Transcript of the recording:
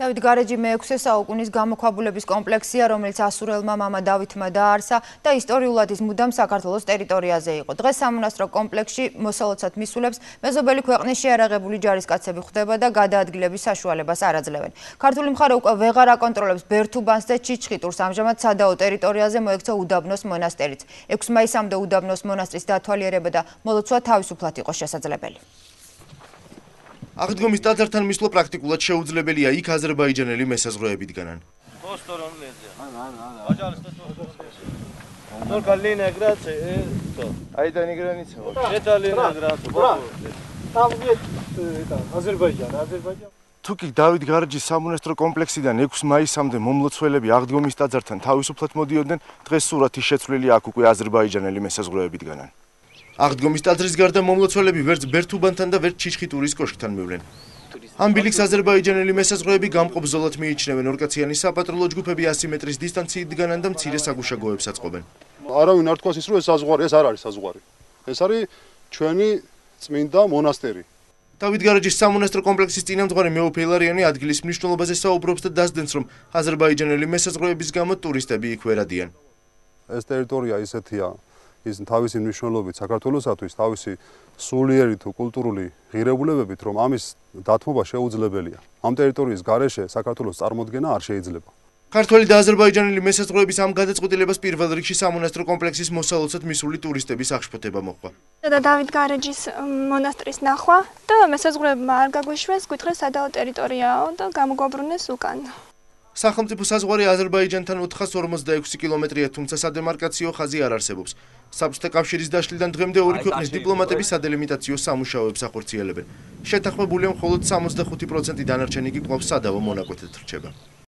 დავით გარეჯი მეექვსე საუკუნის გამოქვაბულების კომპლექსია, რომელიც ასურელმა მამა დავითმა დაარსა და ისტორიულად ის მუდამ საქართველოს ტერიტორიაზე იყო. დღეს სამონასტრო კომპლექსში მოსალოცად მისულებს მეზობელი ქვეყნის შეარაღებული ჯარისკაცები ხვდება და გადაადგილების საშუალებას არ აძლევენ. ქართული მხარე უკვე ვეღარ აკონტროლებს ბერთუბანს და ჩიჩხიტურს. ამჟამად სადაო ტერიტორიაზე მოექცა უდაბნოს მონასტერიც. 6 მაისამდე უდაბნოს მონასტრის დათვალიერება და მოლოცვა თავისუფლად იყო შესაძლებელი. აღდგომის ტაძართან მისვლა პრაქტიკულად შეუძლებელია იქ აზერბაიჯანელი მესაზღვრეებიდანან. Ну, калина граце, то. Айда не граница. Шеталина граце. Там нет это Азербайджан, Азербайджан. თუკი დავით გარჯის სამონასტრო კომპლექსიდან 6 მაისამდე მომლოცველები აღდგომის ტაძართან თავისუფლად მოდიოდნენ, დღეს სურათი შეცვლილი აქ უკვე აზერბაიჯანელი მესაზღვრეებიდანან. აღდგომის ტაძრის გარდა მომლოცველები ვერც ბერთუბანთან და ვერც ჩიჩხიტურის კოშკთან მივლენ. ამ ბილიქს აზერბაიჯანელი მესაზღვრეები გამყობ ზოლად მიიჩნევენ ორკაციანი საპატრულო ჯგუფები 100 მეტრის დისტანციით დგანან და მცირე საგუშაგოებს აწყობენ. არავინ არ თქვას ის რომ ეს საზღვარი, ეს არ არის საზღვარი. ეს არის ჩვენი წმინდა მონასტერი. დავით გარაჯის სამონასტრო კომპლექსის წინამძღვარი მეუფე ილარიანი ადგილის მნიშვნელობაზე საუბრობს და დასდენს რომ აზერბაიჯანელი მესაზღვრეების გამო ტურისტები იქ ვერადიან. ეს ტერიტორია ისეთია, ის თავისი მნიშვნელობით საქართველოსათვის თავისი სულიერი თუ კულტურული ღირებულებებით, რომ ამის დათმობა შეუძლებელია. ამ ტერიტორიის გარეშე საქართველოს წარმოქმნა არ შეიძლება. ქართველი და აზერბაიჯანელი მესაზღვრეების ამ გადაწყვეტილებას პირველ რიგში სამონასტრო კომპლექსის მოსალოცად მისული ტურისტების აღშფოთება მოყვა. და დავით გარეჯის მონასტრის ნახვა და მესაზღვრეებმა არ გაგვიშვეს, გითხრეს სადაო ტერიტორიაო და გამოგვაბრუნეს უკან. სახელმწიფო საზღვარი აზერბაიჯანთან 456 კილომეტრია, თუმცა სადემარკაციო ხაზი არ არსებობს. საბჭოთა კავშირის დაშლიდან დღემდე ორი ქვეყნის დიპლომატები სადელიმიტაციო სამუშაოებს ახორციელებენ. შეთანხმებულია მხოლოდ 65% დანარჩენი კი კვლავ სადავო მონაკვეთად რჩება.